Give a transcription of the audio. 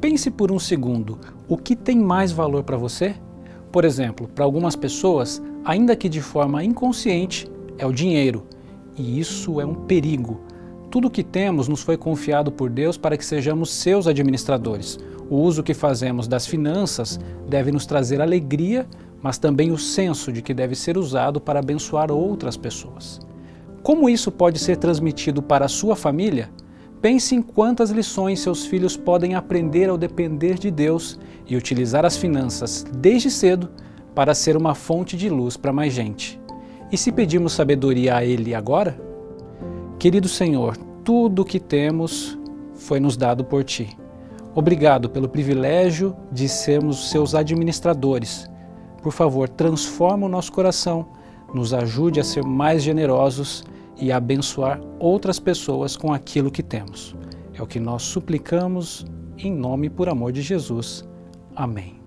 Pense por um segundo: o que tem mais valor para você? Por exemplo, para algumas pessoas, ainda que de forma inconsciente, é o dinheiro. E isso é um perigo. Tudo o que temos nos foi confiado por Deus para que sejamos seus administradores. O uso que fazemos das finanças deve nos trazer alegria, mas também o senso de que deve ser usado para abençoar outras pessoas. Como isso pode ser transmitido para a sua família? Pense em quantas lições seus filhos podem aprender ao depender de Deus e utilizar as finanças desde cedo para ser uma fonte de luz para mais gente. E se pedimos sabedoria a Ele agora? Querido Senhor, tudo o que temos foi nos dado por Ti. Obrigado pelo privilégio de sermos seus administradores. Por favor, transforma o nosso coração, nos ajude a ser mais generosos e abençoar outras pessoas com aquilo que temos. É o que nós suplicamos em nome e por amor de Jesus. Amém.